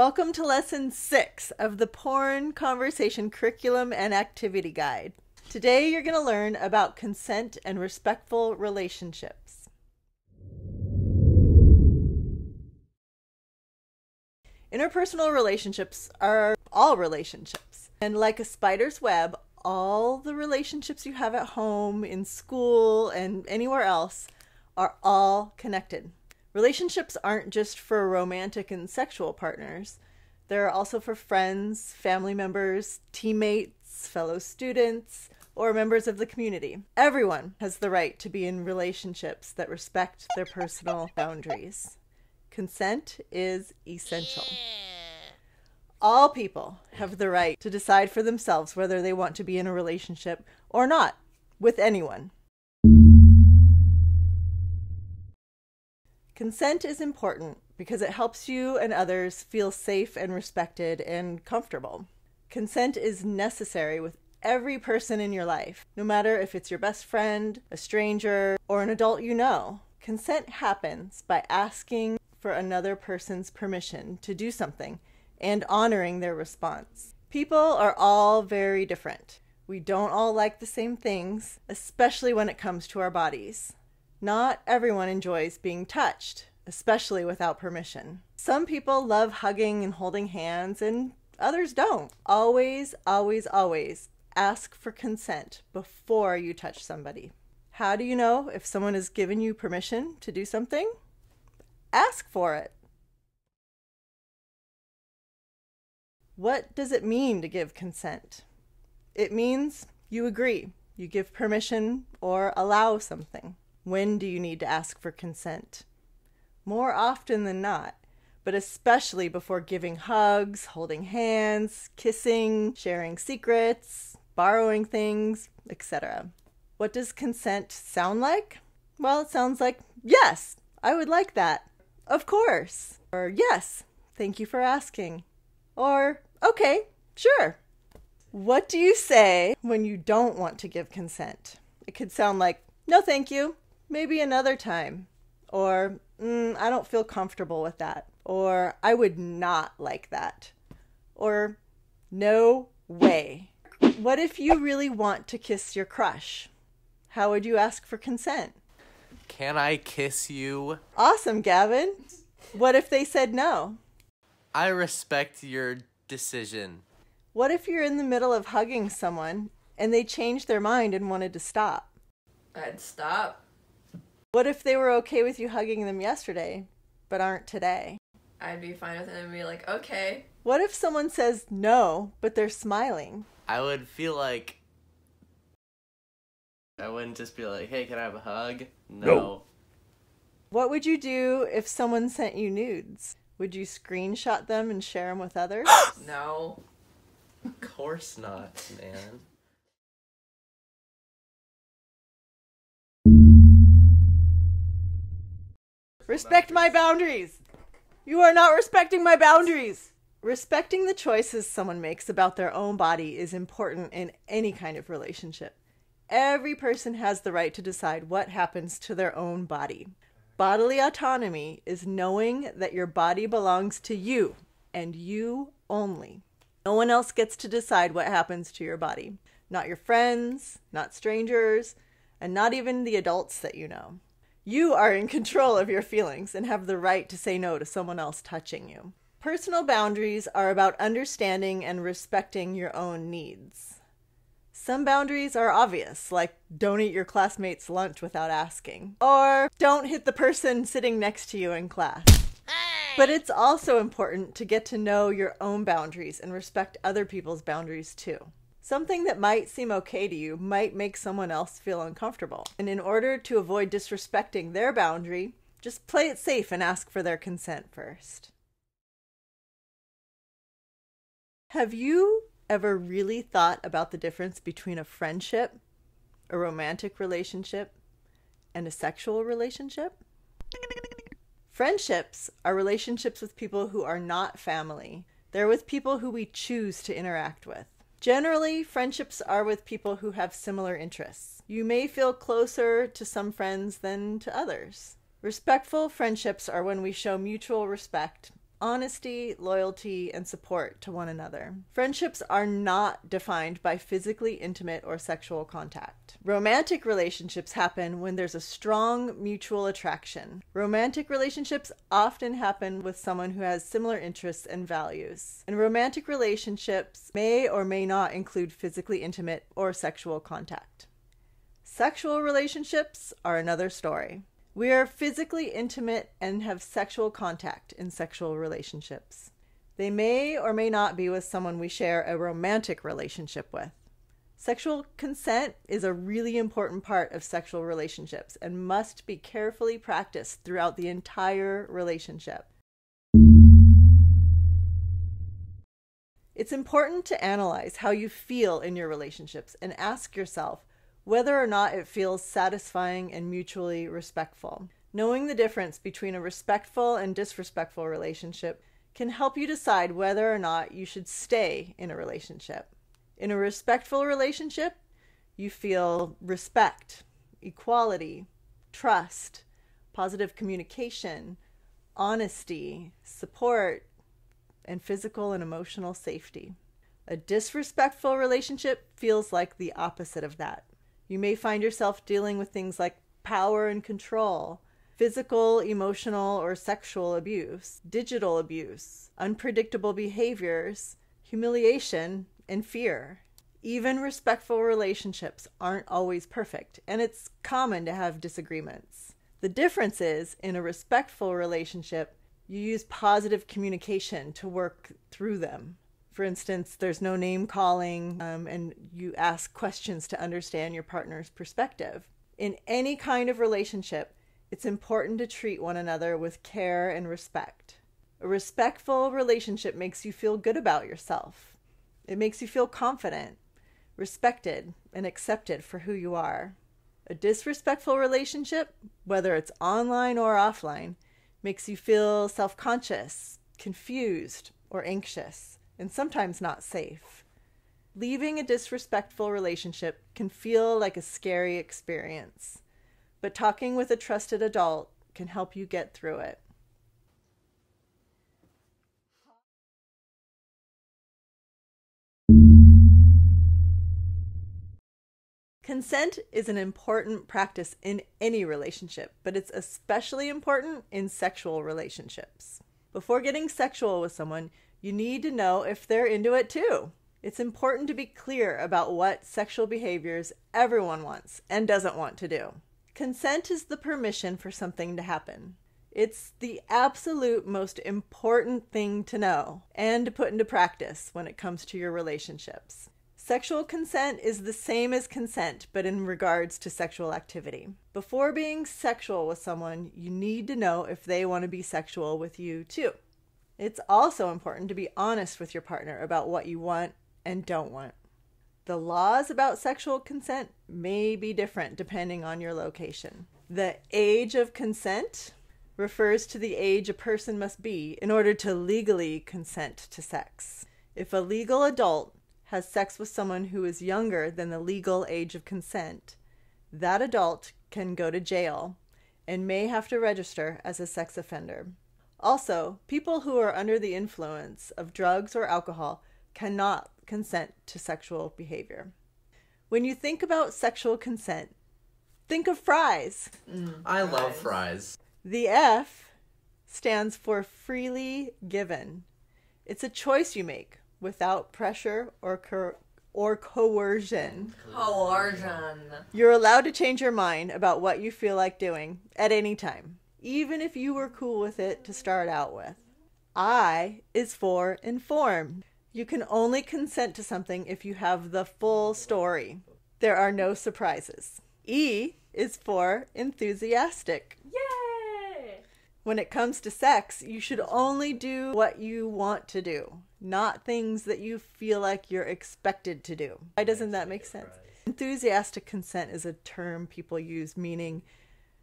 Welcome to lesson six of the Porn Conversation Curriculum and Activity Guide. Today you're going to learn about consent and respectful relationships. Interpersonal relationships are all relationships. And like a spider's web, all the relationships you have at home, in school, and anywhere else are all connected. Relationships aren't just for romantic and sexual partners, they're also for friends, family members, teammates, fellow students, or members of the community. Everyone has the right to be in relationships that respect their personal boundaries. Consent is essential. All people have the right to decide for themselves whether they want to be in a relationship or not with anyone. Consent is important because it helps you and others feel safe and respected and comfortable. Consent is necessary with every person in your life, no matter if it's your best friend, a stranger, or an adult you know. Consent happens by asking for another person's permission to do something and honoring their response. People are all very different. We don't all like the same things, especially when it comes to our bodies. Not everyone enjoys being touched, especially without permission. Some people love hugging and holding hands, and others don't. Always, always, always ask for consent before you touch somebody. How do you know if someone has given you permission to do something? Ask for it. What does it mean to give consent? It means you agree, you give permission or allow something. When do you need to ask for consent? More often than not, but especially before giving hugs, holding hands, kissing, sharing secrets, borrowing things, etc. What does consent sound like? Well, it sounds like, yes, I would like that. Of course. Or, yes, thank you for asking. Or, okay, sure. What do you say when you don't want to give consent? It could sound like, no, thank you. Maybe another time. Or, mm, I don't feel comfortable with that. Or, I would not like that. Or, no way. What if you really want to kiss your crush? How would you ask for consent? Can I kiss you? Awesome, Gavin. What if they said no? I respect your decision. What if you're in the middle of hugging someone and they changed their mind and wanted to stop? I'd stop. What if they were okay with you hugging them yesterday, but aren't today? I'd be fine with it and be like, okay. What if someone says no, but they're smiling? I would feel like I wouldn't just be like, "Hey, can I have a hug?" No. No. What would you do if someone sent you nudes? Would you screenshot them and share them with others? No. Of course not, man. Respect my boundaries! You are not respecting my boundaries! Respecting the choices someone makes about their own body is important in any kind of relationship. Every person has the right to decide what happens to their own body. Bodily autonomy is knowing that your body belongs to you and you only. No one else gets to decide what happens to your body. Not your friends, not strangers, and not even the adults that you know. You are in control of your feelings and have the right to say no to someone else touching you. Personal boundaries are about understanding and respecting your own needs. Some boundaries are obvious, like don't eat your classmate's lunch without asking, or don't hit the person sitting next to you in class. But it's also important to get to know your own boundaries and respect other people's boundaries too. Something that might seem okay to you might make someone else feel uncomfortable. And in order to avoid disrespecting their boundary, just play it safe and ask for their consent first. Have you ever really thought about the difference between a friendship, a romantic relationship, and a sexual relationship? Friendships are relationships with people who are not family. They're with people who we choose to interact with. Generally, friendships are with people who have similar interests. You may feel closer to some friends than to others. Respectful friendships are when we show mutual respect honesty, loyalty, and support to one another. Friendships are not defined by physically intimate or sexual contact. Romantic relationships happen when there's a strong mutual attraction. Romantic relationships often happen with someone who has similar interests and values. And romantic relationships may or may not include physically intimate or sexual contact. Sexual relationships are another story. We are physically intimate and have sexual contact in sexual relationships. They may or may not be with someone we share a romantic relationship with. Sexual consent is a really important part of sexual relationships and must be carefully practiced throughout the entire relationship. It's important to analyze how you feel in your relationships and ask yourself whether or not it feels satisfying and mutually respectful. Knowing the difference between a respectful and disrespectful relationship can help you decide whether or not you should stay in a relationship. In a respectful relationship, you feel respect, equality, trust, positive communication, honesty, support, and physical and emotional safety. A disrespectful relationship feels like the opposite of that. You may find yourself dealing with things like power and control, physical, emotional, or sexual abuse, digital abuse, unpredictable behaviors, humiliation, and fear. Even respectful relationships aren't always perfect, and it's common to have disagreements. The difference is, in a respectful relationship, you use positive communication to work through them for instance, there's no name calling, um, and you ask questions to understand your partner's perspective. In any kind of relationship, it's important to treat one another with care and respect. A respectful relationship makes you feel good about yourself. It makes you feel confident, respected, and accepted for who you are. A disrespectful relationship, whether it's online or offline, makes you feel self conscious, confused, or anxious and sometimes not safe. Leaving a disrespectful relationship can feel like a scary experience, but talking with a trusted adult can help you get through it. Consent is an important practice in any relationship, but it's especially important in sexual relationships. Before getting sexual with someone, you need to know if they're into it too. It's important to be clear about what sexual behaviors everyone wants and doesn't want to do. Consent is the permission for something to happen. It's the absolute most important thing to know and to put into practice when it comes to your relationships. Sexual consent is the same as consent, but in regards to sexual activity. Before being sexual with someone, you need to know if they want to be sexual with you too. It's also important to be honest with your partner about what you want and don't want. The laws about sexual consent may be different depending on your location. The age of consent refers to the age a person must be in order to legally consent to sex. If a legal adult has sex with someone who is younger than the legal age of consent, that adult can go to jail and may have to register as a sex offender. Also, people who are under the influence of drugs or alcohol cannot consent to sexual behavior. When you think about sexual consent, think of fries. Mm, I love fries. The F stands for freely given. It's a choice you make without pressure or co- or coercion. Coercion. You're allowed to change your mind about what you feel like doing at any time even if you were cool with it to start out with. I is for informed. You can only consent to something if you have the full story. There are no surprises. E is for enthusiastic. Yay! When it comes to sex, you should only do what you want to do, not things that you feel like you're expected to do. Why doesn't that make sense? Enthusiastic consent is a term people use meaning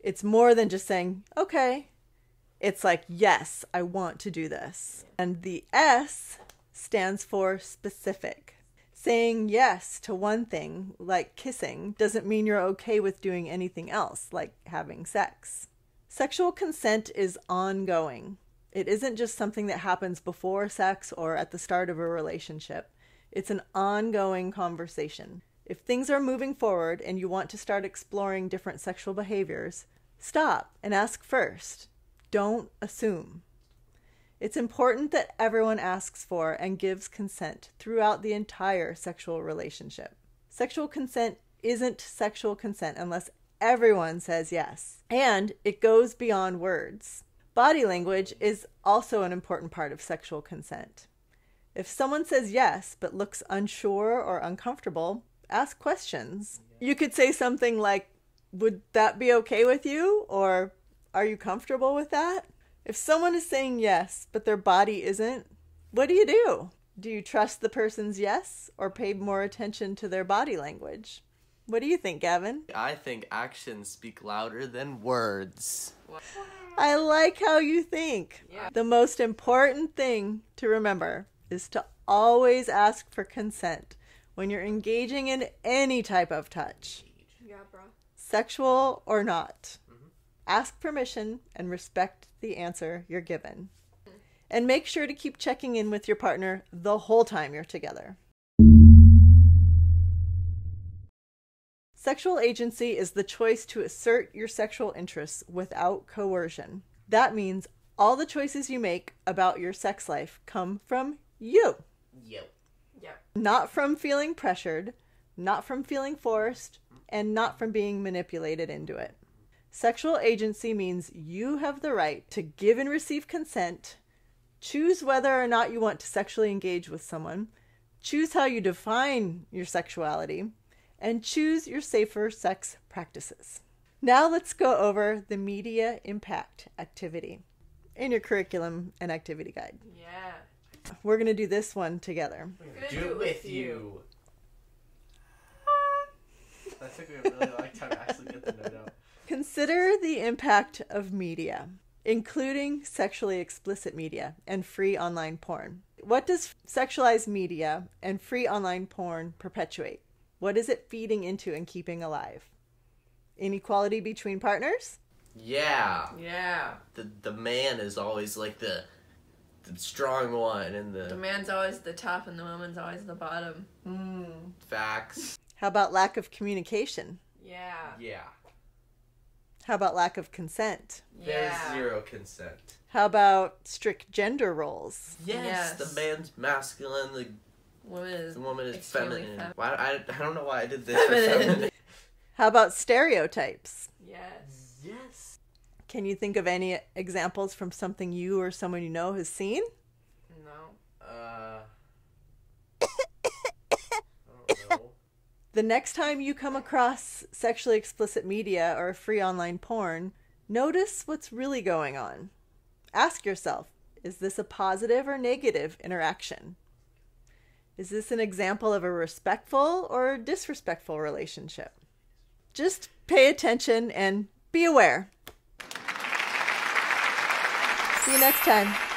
it's more than just saying, okay. It's like, yes, I want to do this. And the S stands for specific. Saying yes to one thing, like kissing, doesn't mean you're okay with doing anything else, like having sex. Sexual consent is ongoing. It isn't just something that happens before sex or at the start of a relationship. It's an ongoing conversation. If things are moving forward and you want to start exploring different sexual behaviors, stop and ask first. Don't assume. It's important that everyone asks for and gives consent throughout the entire sexual relationship. Sexual consent isn't sexual consent unless everyone says yes, and it goes beyond words. Body language is also an important part of sexual consent. If someone says yes but looks unsure or uncomfortable, ask questions. You could say something like, Would that be okay with you? Or Are you comfortable with that? If someone is saying yes, but their body isn't, what do you do? Do you trust the person's yes or pay more attention to their body language? What do you think, Gavin? I think actions speak louder than words. I like how you think. Yeah. The most important thing to remember is to always ask for consent when you're engaging in any type of touch, Yeah, bro. sexual or not. Mm-hmm. Ask permission and respect the answer you're given. And make sure to keep checking in with your partner the whole time you're together. Sexual agency is the choice to assert your sexual interests without coercion. That means all the choices you make about your sex life come from you, Yo. Yeah. not from feeling pressured, not from feeling forced, and not from being manipulated into it. Sexual agency means you have the right to give and receive consent, choose whether or not you want to sexually engage with someone, choose how you define your sexuality, and choose your safer sex practices. Now let's go over the media impact activity in your curriculum and activity guide. Yeah. We're going to do this one together. gonna do it with you. That took me a really long time to actually get the note out. Consider the impact of media, including sexually explicit media and free online porn. What does sexualized media and free online porn perpetuate? What is it feeding into and keeping alive? Inequality between partners? Yeah. Yeah. The the man is always like the the strong one and The the man's always the top and the woman's always the bottom. Mm. facts. How about lack of communication? Yeah. Yeah. How about lack of consent? There's zero consent. How about strict gender roles? Yes, Yes. the man's masculine, the, Woman is the woman is extremely feminine. Why I, I don't know why I did this. for Feminine. feminine. How about stereotypes? Yes. Yes. Can you think of any examples from something you or someone you know has seen? No. Uh. I don't know. The next time you come across sexually explicit media or free online porn, notice what's really going on. Ask yourself is this a positive or negative interaction? Is this an example of a respectful or disrespectful relationship? Just pay attention and be aware. See you next time.